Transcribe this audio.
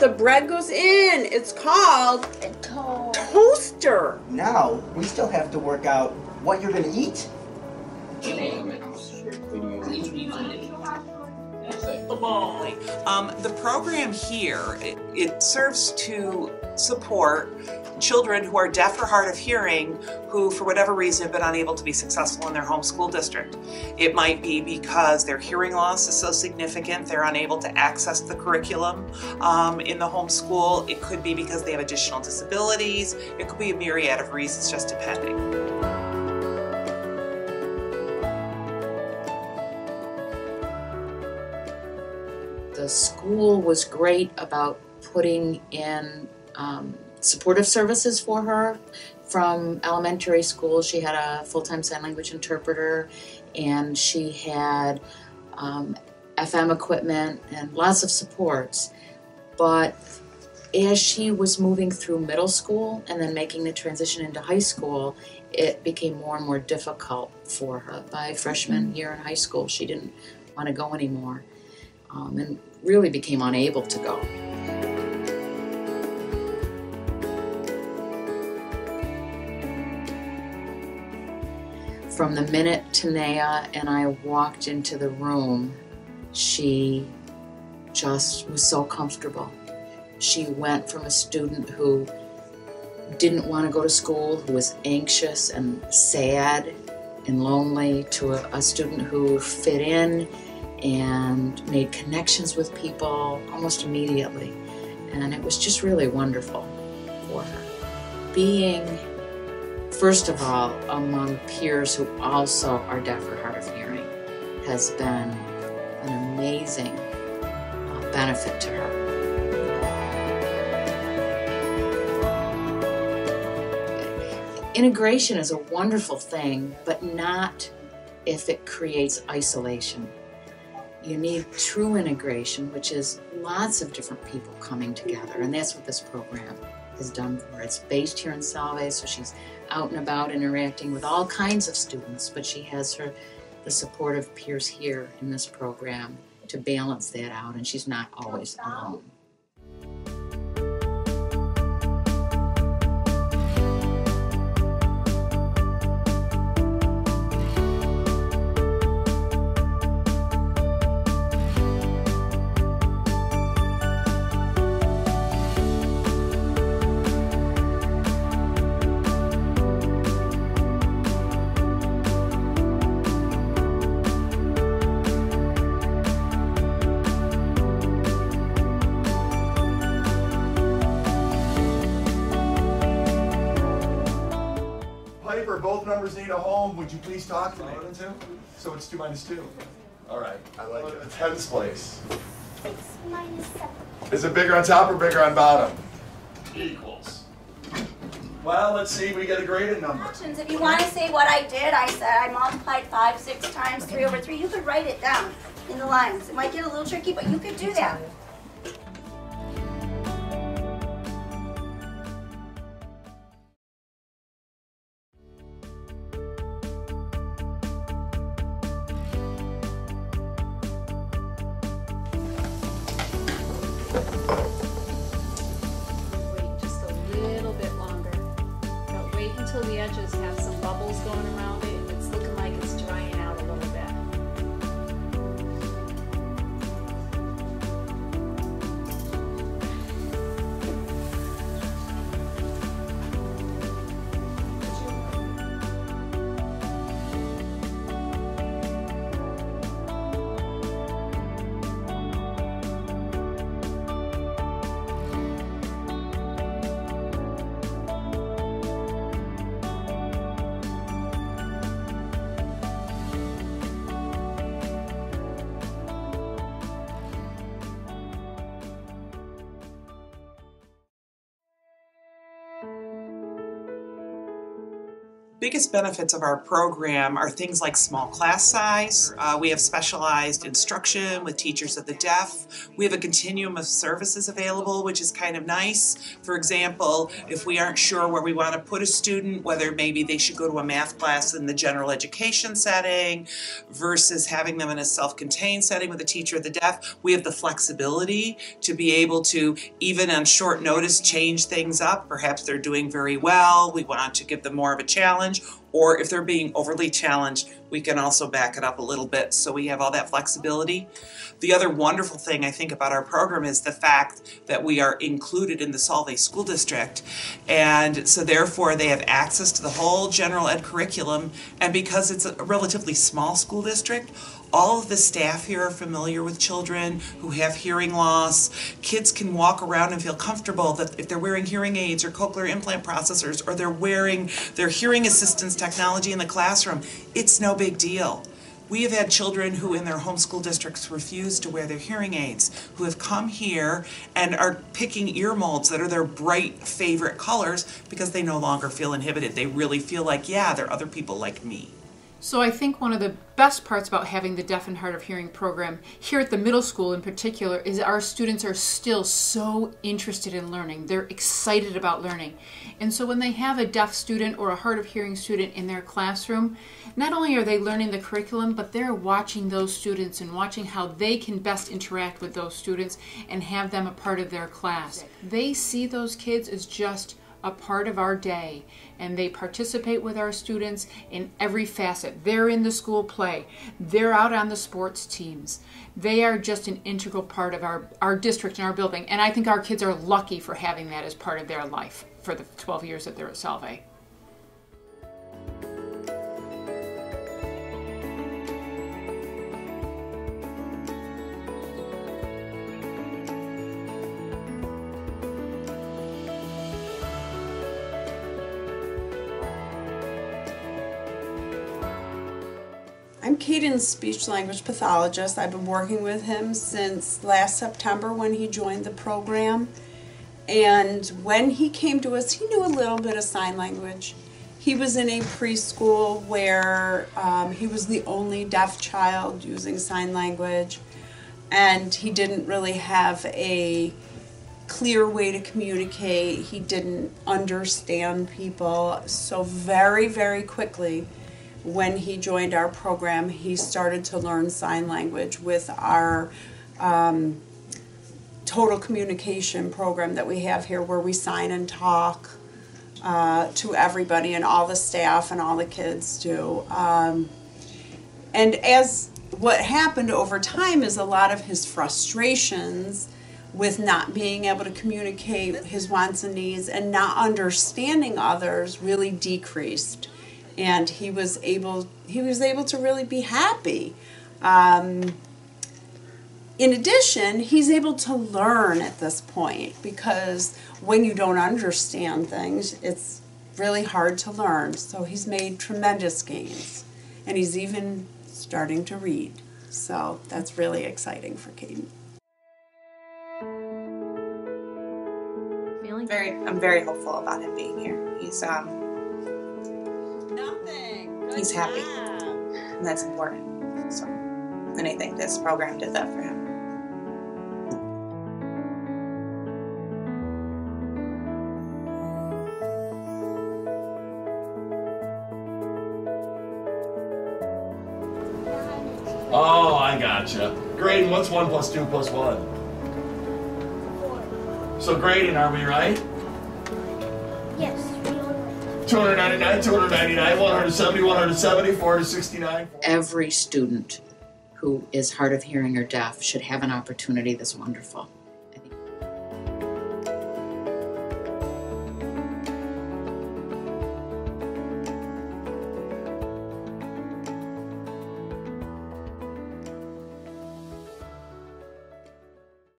the bread goes in. It's called A toe. toaster. Now, we still have to work out what you're gonna eat. Um, the program here, it, it serves to support children who are deaf or hard of hearing who, for whatever reason, have been unable to be successful in their home school district. It might be because their hearing loss is so significant they're unable to access the curriculum um, in the home school. It could be because they have additional disabilities. It could be a myriad of reasons, just depending. The school was great about putting in um, supportive services for her. From elementary school, she had a full time sign language interpreter and she had um, FM equipment and lots of supports. But as she was moving through middle school and then making the transition into high school, it became more and more difficult for her. By freshman year in high school, she didn't want to go anymore um, and really became unable to go. From the minute Tanea and I walked into the room, she just was so comfortable. She went from a student who didn't want to go to school, who was anxious and sad and lonely, to a, a student who fit in and made connections with people almost immediately. And it was just really wonderful for her. Being, first of all, among peers who also are deaf or hard of hearing has been an amazing uh, benefit to her. Integration is a wonderful thing, but not if it creates isolation. You need true integration, which is lots of different people coming together, and that's what this program has done for. It's based here in Solvay, so she's out and about interacting with all kinds of students, but she has her the support of peers here in this program to balance that out, and she's not always alone. Numbers need a home. Would you please talk to me? So it's two minus two. All right, I like it. The tens place. Six minus seven. Is it bigger on top or bigger on bottom? Equals. Well, let's see. We get a graded number. Options. If you want to say what I did, I said I multiplied five, six times three over three. You could write it down in the lines. It might get a little tricky, but you could do that. Until the edges have some bubbles going around it and it's looking like it's drying biggest benefits of our program are things like small class size. Uh, we have specialized instruction with teachers of the deaf. We have a continuum of services available, which is kind of nice. For example, if we aren't sure where we want to put a student, whether maybe they should go to a math class in the general education setting versus having them in a self contained setting with a teacher of the deaf, we have the flexibility to be able to, even on short notice, change things up. Perhaps they're doing very well, we want to give them more of a challenge or if they're being overly challenged, we can also back it up a little bit so we have all that flexibility. The other wonderful thing I think about our program is the fact that we are included in the Solvay School District. And so therefore they have access to the whole general ed curriculum. And because it's a relatively small school district, all of the staff here are familiar with children who have hearing loss. Kids can walk around and feel comfortable that if they're wearing hearing aids or cochlear implant processors or they're wearing their hearing assistance technology in the classroom, it's no big deal. We have had children who in their homeschool districts refuse to wear their hearing aids, who have come here and are picking ear molds that are their bright favorite colors because they no longer feel inhibited. They really feel like, yeah, there are other people like me. So I think one of the best parts about having the Deaf and Hard of Hearing program here at the middle school in particular is our students are still so interested in learning. They're excited about learning. And so when they have a deaf student or a hard of hearing student in their classroom, not only are they learning the curriculum, but they're watching those students and watching how they can best interact with those students and have them a part of their class. They see those kids as just a part of our day and they participate with our students in every facet. They're in the school play, they're out on the sports teams. They are just an integral part of our, our district and our building. And I think our kids are lucky for having that as part of their life for the 12 years that they're at Solvay. I'm Caden's speech language pathologist. I've been working with him since last September when he joined the program. And when he came to us, he knew a little bit of sign language. He was in a preschool where um, he was the only deaf child using sign language, and he didn't really have a clear way to communicate. He didn't understand people. So, very, very quickly, when he joined our program, he started to learn sign language with our um, total communication program that we have here, where we sign and talk uh, to everybody and all the staff and all the kids do. Um, and as what happened over time is a lot of his frustrations with not being able to communicate his wants and needs and not understanding others really decreased and he was able he was able to really be happy. Um, in addition, he's able to learn at this point because when you don't understand things, it's really hard to learn. So he's made tremendous gains, and he's even starting to read. So that's really exciting for Caden. Very, I'm very hopeful about him being here. He's um, Nothing. He's happy. and that's important. So, and I think this program did that for him. Oh, I gotcha. Graydon, what's one plus two plus one? So Graydon, are we right? Yes, we all 299, 299, 170, 170, 469. Every student who is hard of hearing or deaf should have an opportunity that's wonderful.